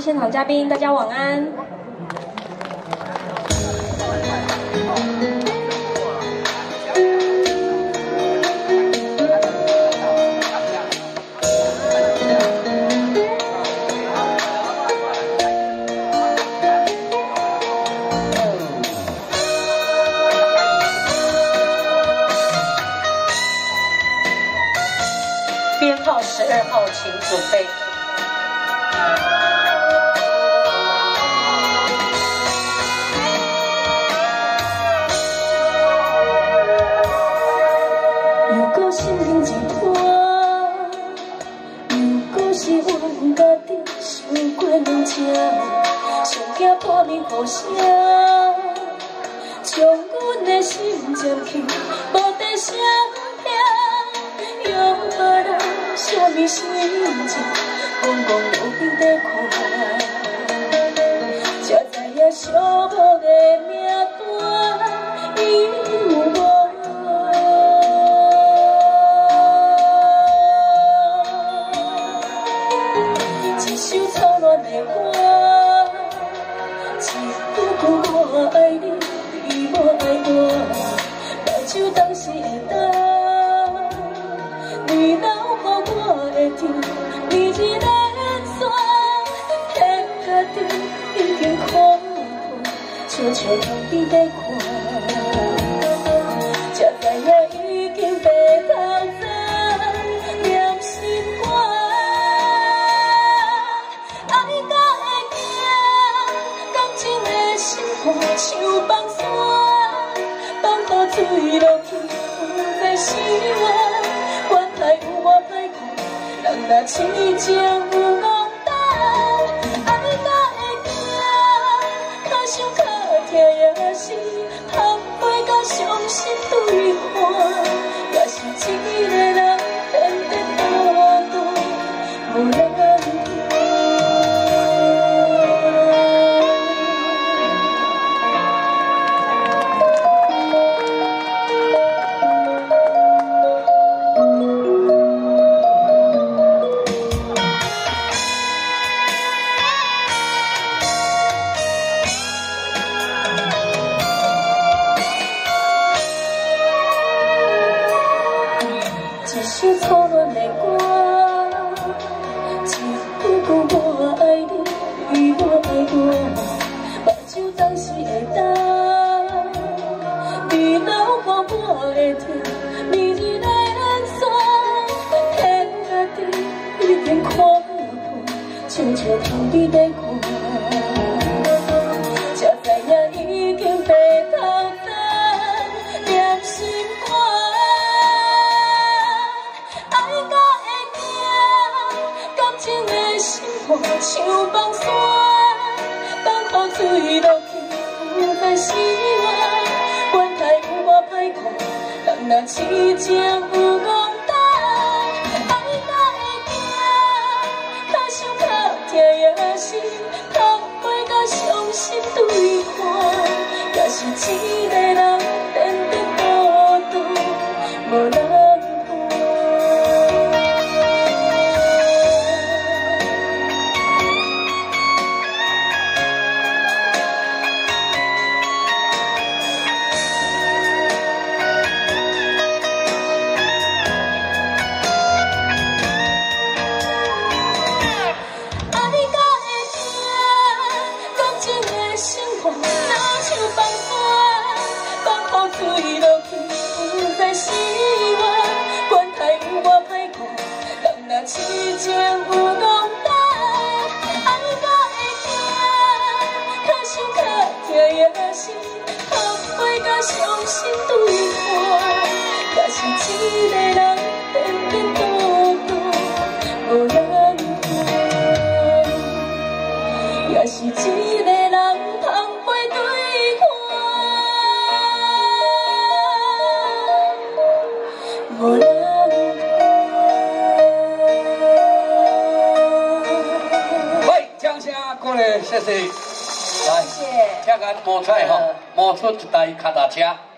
现场嘉宾，大家晚安。编号十二号，请准备。果心情一段，如果是阮家己想过两车，上惊破面雨声，将阮的心渐去，无地声听，用别人什么心情，风光路边在看，才知影寂寞的目睭当时会干，你留予我的甜，你一连线，天甲地已经看破，悄悄旁边在看，才知影已经白头早，念心肝。爱甲会惊，感情的心肝像放对，落去，不知是我，管他有我歹看，人若痴情错乱的歌，一句句我爱你，你爱我，目睭当时会干，你留予我的甜，绵绵的眼线，天甲地已经看破，悄悄旁边在看，心肝像放山，放雨水落去，不知是我，管他有我歹看，人若痴情有憨胆，爱甲会惊，较想较痛也是含泪甲伤心对看，也是一个人颠颠倒倒，伤心对看，也是一个人颠颠倒倒，无人看。也是一个人捧杯对看，无人看。喂，掌声鼓励，谢谢。来，谢谢。请咱摸出来吼，摸出一台脚踏车。